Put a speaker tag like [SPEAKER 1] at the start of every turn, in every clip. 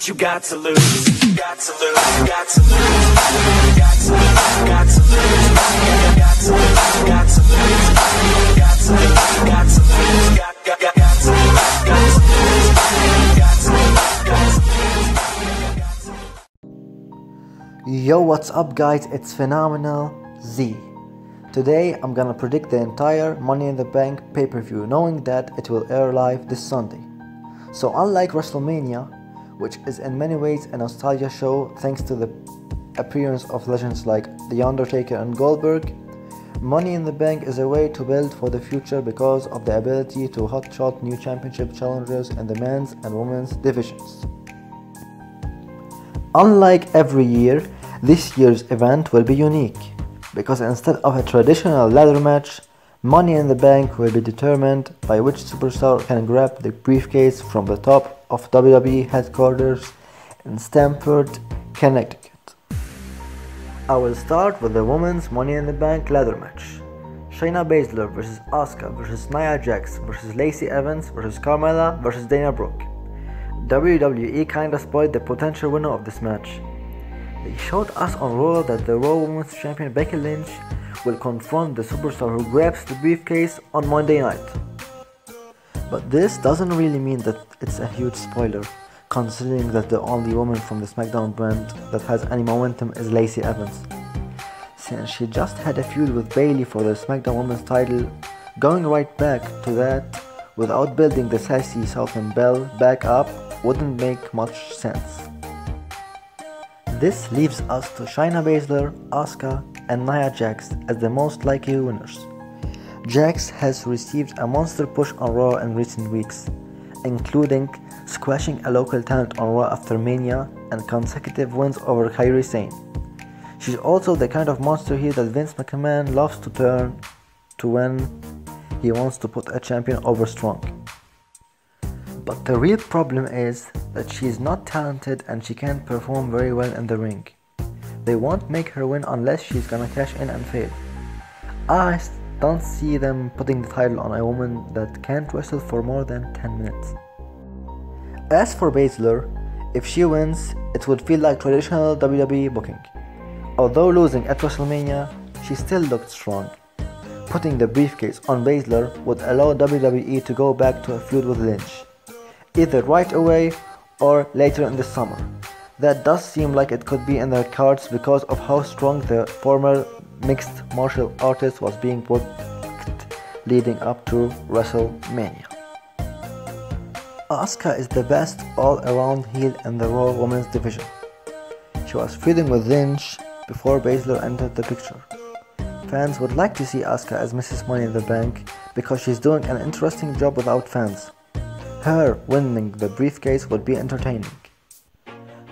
[SPEAKER 1] what you got to lose. Got to lose, got to lose, got to lose, got to lose, got to lose, got to lose, got to lose, got to lose, got got got got to lose, got to lose, got to lose, got to.
[SPEAKER 2] Yo, what's up, guys? It's Phenomenal Z. Today, I'm gonna predict the entire Money in the Bank pay per view, knowing that it will air live this Sunday. So, unlike WrestleMania, which is in many ways a nostalgia show thanks to the appearance of legends like The Undertaker and Goldberg, Money in the Bank is a way to build for the future because of the ability to hotshot new championship challengers in the men's and women's divisions. Unlike every year, this year's event will be unique because instead of a traditional ladder match, Money in the Bank will be determined by which superstar can grab the briefcase from the top of WWE headquarters in Stamford, Connecticut. I will start with the women's Money in the Bank ladder match. Shayna Baszler versus Asuka versus Nia Jax versus Lacey Evans versus Carmella versus Dana Brooke. WWE kinda spoiled the potential winner of this match. They showed us on Raw that the Raw Women's Champion Becky Lynch will confront the superstar who grabs the briefcase on Monday night. But this doesn't really mean that it's a huge spoiler, considering that the only woman from the SmackDown brand that has any momentum is Lacey Evans. Since she just had a feud with Bayley for the SmackDown Women's title, going right back to that without building the sassy Southern Belle back up wouldn't make much sense. This leaves us to Shayna Baszler, Asuka, and Nia Jax as the most likely winners. Jax has received a monster push on Raw in recent weeks, including squashing a local talent on Raw after Mania and consecutive wins over Kairi Sane. She's also the kind of monster heel that Vince McMahon loves to turn to when he wants to put a champion over strong. But the real problem is that she is not talented and she can't perform very well in the ring. They won't make her win unless she's gonna cash in and fail. I don't see them putting the title on a woman that can't wrestle for more than 10 minutes. As for Baszler, if she wins, it would feel like traditional WWE booking. Although losing at WrestleMania, she still looked strong. Putting the briefcase on Baszler would allow WWE to go back to a feud with Lynch, either right away or later in the summer. That does seem like it could be in their cards because of how strong the former mixed martial artist was being booked leading up to WrestleMania. Asuka is the best all-around heel in the Raw Women's division. She was feuding with Lynch before Baszler entered the picture. Fans would like to see Asuka as Mrs. Money in the Bank because she's doing an interesting job without fans. Her winning the briefcase would be entertaining.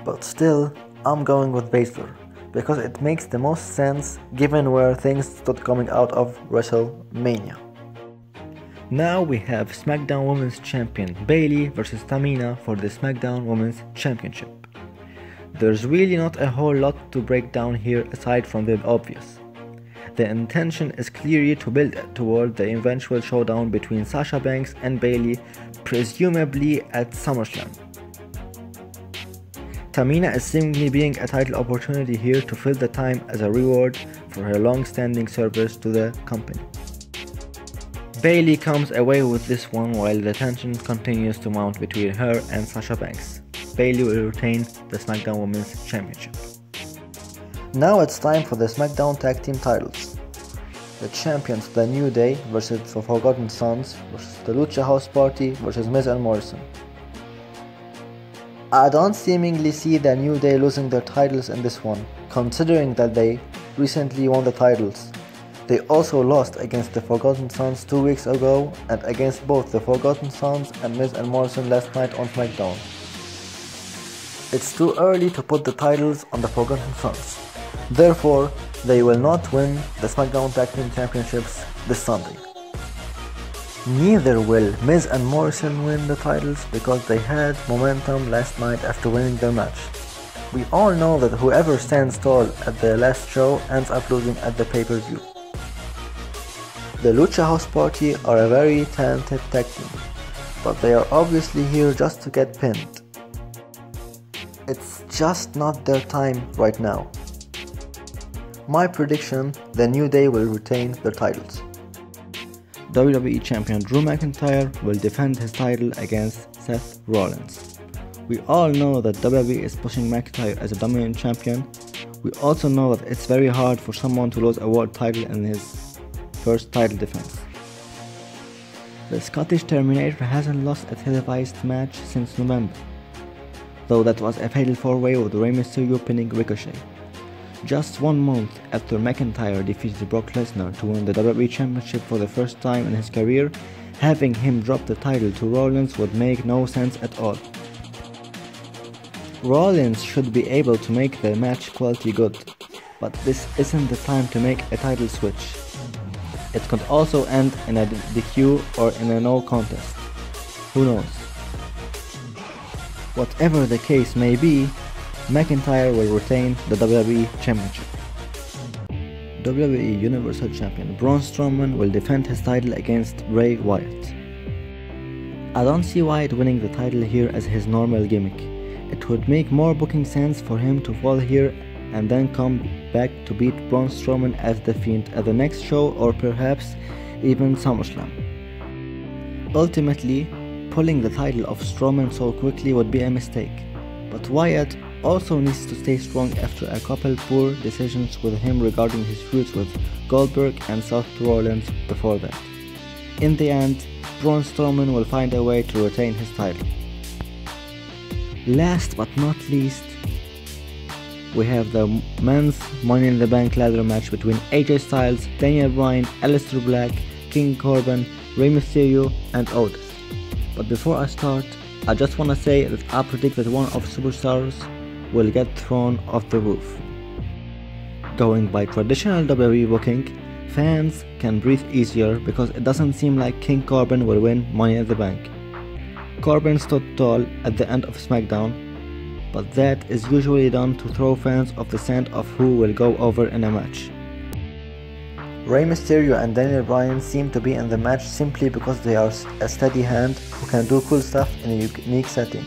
[SPEAKER 2] But still, I'm going with Baszler because it makes the most sense given where things stood coming out of WrestleMania. Now we have SmackDown Women's Champion Bayley versus Tamina for the SmackDown Women's Championship. There's really not a whole lot to break down here aside from the obvious. The intention is clearly to build toward the eventual showdown between Sasha Banks and Bayley, presumably at SummerSlam. Tamina is seemingly being a title opportunity here to fill the time as a reward for her long-standing service to the company. Bayley comes away with this one while the tension continues to mount between her and Sasha Banks. Bayley will retain the SmackDown Women's Championship. Now it's time for the SmackDown Tag Team titles. The champions The New Day versus the Forgotten Sons versus the Lucha House Party versus Miz and Morrison. I don't seemingly see the New Day losing their titles in this one, considering that they recently won the titles. They also lost against the Forgotten Sons two weeks ago and against both the Forgotten Sons and Miz and Morrison last night on SmackDown. It's too early to put the titles on the Forgotten Sons. Therefore, they will not win the SmackDown Tag Team Championships this Sunday. Neither will Miz and Morrison win the titles because they had momentum last night after winning their match. We all know that whoever stands tall at the last show ends up losing at the pay-per-view. The Lucha House Party are a very talented tag team, but they are obviously here just to get pinned.
[SPEAKER 3] It's just not their time right now. My prediction the New Day will retain their titles.
[SPEAKER 2] WWE Champion Drew McIntyre will defend his title against Seth Rollins. We all know that WWE is pushing McIntyre as a dominant champion. We also know that it's very hard for someone to lose a world title in his first title defense. The Scottish Terminator hasn't lost a televised match since November, though that was a fatal 4-way with Rey Mysterio pinning Ricochet. Just one month after McIntyre defeated Brock Lesnar to win the WWE Championship for the first time in his career, having him drop the title to Rollins would make no sense at all. Rollins should be able to make the match quality good, but this isn't the time to make a title switch. It could also end in a DQ or in a no contest. Who knows? Whatever the case may be, McIntyre will retain the WWE Championship. WWE Universal Champion Braun Strowman will defend his title against Bray Wyatt. I don't see Wyatt winning the title here as his normal gimmick. It would make more booking sense for him to fall here and then come back to beat Braun Strowman as The Fiend at the next show or perhaps even SummerSlam. Ultimately, pulling the title of Strowman so quickly would be a mistake, but Wyatt also needs to stay strong after a couple poor decisions with him regarding his feuds with Goldberg and Seth Rollins before that. In the end, Braun Strowman will find a way to retain his title. Last but not least, we have the men's Money in the Bank ladder match between AJ Styles, Daniel Bryan, Aleister Black, King Corbin, Rey Mysterio, and Otis. But before I start, I just wanna say that I predict that one of superstars will get thrown off the roof. Going by traditional WWE booking, fans can breathe easier because it doesn't seem like King Corbin will win Money in the Bank. Corbin stood tall at the end of SmackDown, but that is usually done to throw fans off the scent of who will go over in a match.
[SPEAKER 3] Rey Mysterio and Daniel Bryan seem to be in the match simply because they are a steady hand who can do cool stuff in a unique setting.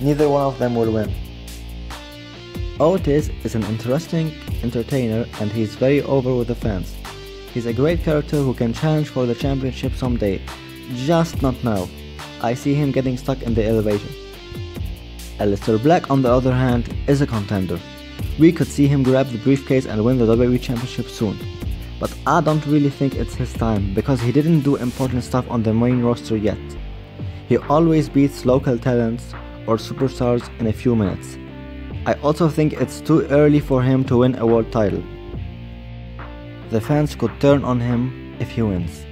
[SPEAKER 3] Neither one of them will win.
[SPEAKER 2] Otis is an interesting entertainer and he's very over with the fans. He's a great character who can challenge for the championship someday, just not now. I see him getting stuck in the elevation. Aleister Black on the other hand is a contender. We could see him grab the briefcase and win the WWE Championship soon. But I don't really think it's his time because he didn't do important stuff on the main roster yet. He always beats local talents or superstars in a few minutes. I also think it's too early for him to win a world title. The fans could turn on him if he wins.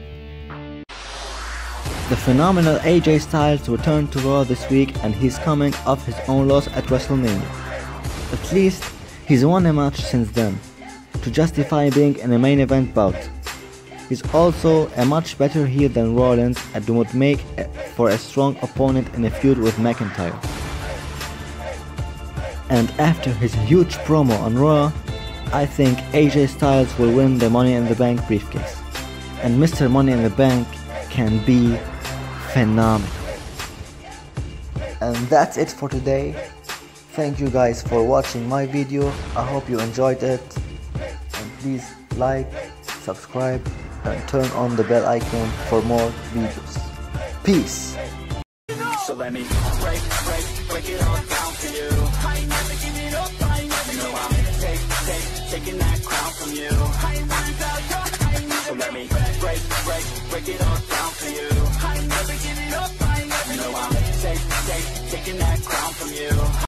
[SPEAKER 2] The phenomenal AJ Styles returned to Raw this week and he's coming off his own loss at WrestleMania. At least, he's won a match since then, to justify being in a main event bout. He's also a much better heel than Rollins and would make for a strong opponent in a feud with McIntyre. And after his huge promo on Raw, I think AJ Styles will win the Money in the Bank briefcase. And Mr. Money in the Bank can be phenomenal.
[SPEAKER 3] And that's it for today. Thank you guys for watching my video. I hope you enjoyed it. And please like, subscribe, and turn on the bell icon for more videos. Peace.
[SPEAKER 1] Let me break, break, break it all down for you. I ain't never give it up, I ain't never know I'm take, take, taking that crown from you. I ain't never tell you, I So let me break, break, break it all down for you. I ain't never give it up, I ain't never know I'm take, take, taking that crown from you.